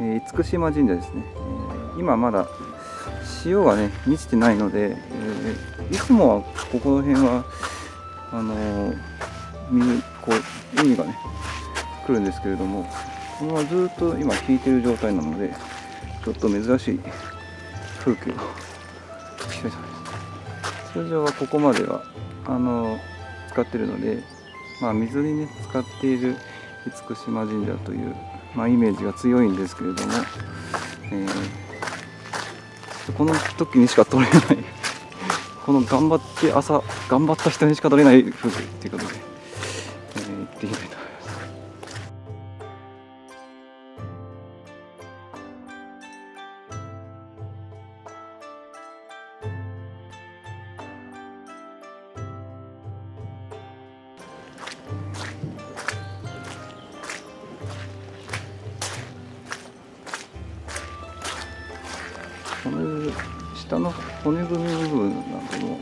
え、厳島神社ですね、今まだ潮がね満ちてないので、え、いつもはここの辺はあの、水こう海がね来るんですけれどもこのままずっと今引いてる状態なのでちょっと珍しい風景を通常はここまではあの使ってるので、まあ、水にね使っている厳島神社という、まあ、イメージが強いんですけれども、えー、この時にしか取れない この頑張って朝頑張った人にしか取れない風景っていうことで、えー、行ってみたいとこの下の骨組み部分なんかも、ね、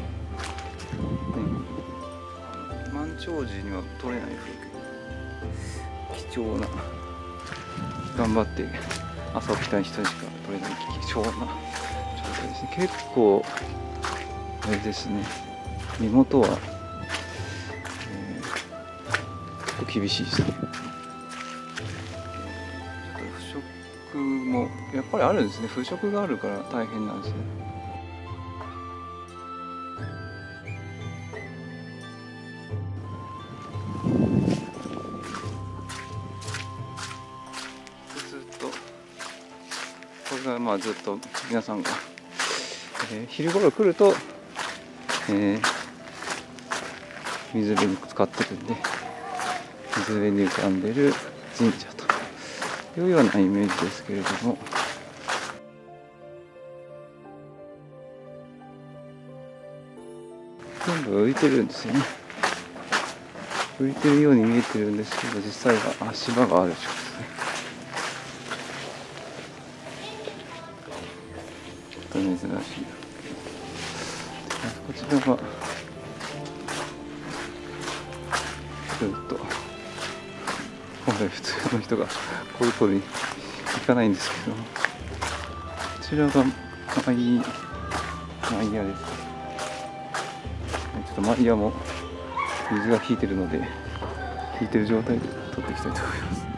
満潮時には撮れない風景。貴重な。頑張って朝起きた人にしか撮れない貴重な状態ですね。結構あれですね。身元は、えー、結構厳しいですね。もやっぱりあるんですね。腐食があるから大変なんですね。ずっとこれがまあずっと皆さんが、えー、昼頃来ると、えー、水辺に使ってるんで水辺に浮かんでる神社と。いうようなイメージですけれども。全部浮いてるんですよね。浮いてるように見えてるんですけど実際は足場がある状態ですね。ちょっと珍しいこちらがずっと。本来普通の人がこういうとこに行かないんですけどこちらがマイマイヤです。ちょっとマイヤも水が引いてるので引いてる状態で取っていきたいと思います。